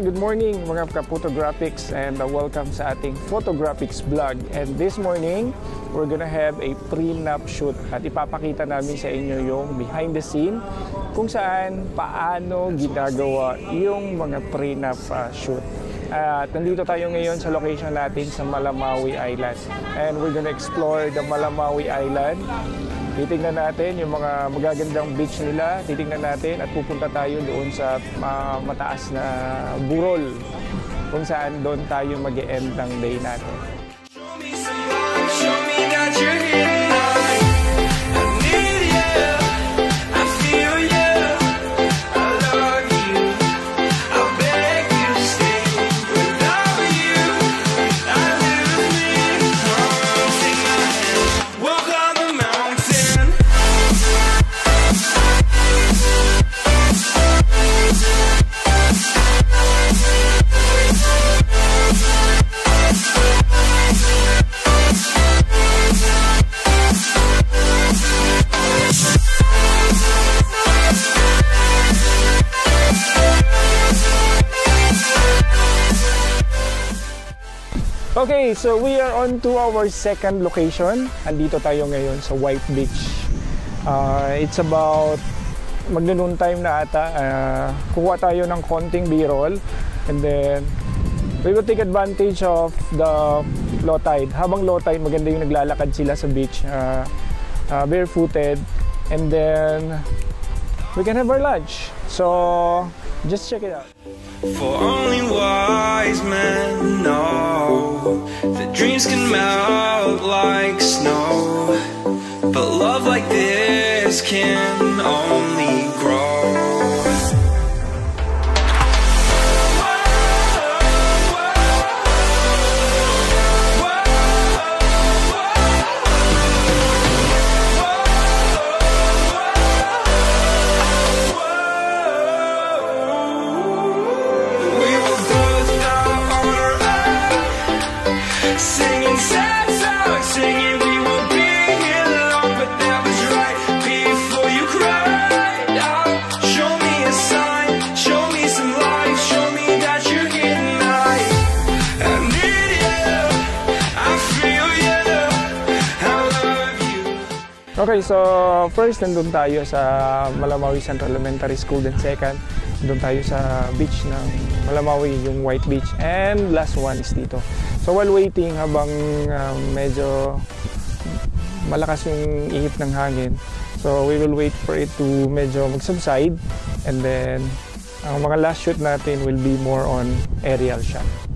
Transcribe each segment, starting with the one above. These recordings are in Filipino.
Good morning mga ka-photographics and uh, welcome sa ating photographics vlog. And this morning, we're gonna have a prenup shoot at ipapakita namin sa inyo yung behind the scene kung saan paano ginagawa yung mga prenup uh, shoot. At nandito tayo ngayon sa location natin sa Malamawi Island. And we're gonna explore the Malamawi Island Titingnan natin yung mga magagandang beach nila, titingnan natin at pupunta tayo doon sa uh, mataas na burol kung saan doon tayo mag end ng day natin. Okay, so we are on to our second location. Andito tayo ngayon sa White Beach. Uh, it's about magnoon time na ata. Uh, kukuha tayo ng konting b-roll and then we will take advantage of the low tide. Habang low tide, maganda yung naglalakad sila sa beach uh, uh, barefooted and then we can have our lunch. So, just check it out. For only wise men know dreams can melt like snow, but love like this can only Okay, so first nandun tayo sa Malamawi Central Elementary School then second doon tayo sa beach ng Malamawi, yung White Beach and last one is dito. So while waiting habang um, medyo malakas yung ihip ng hangin so we will wait for it to medyo mag-subside and then ang mga last shoot natin will be more on aerial shot.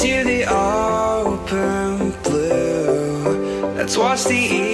To the open blue. Let's watch the evening.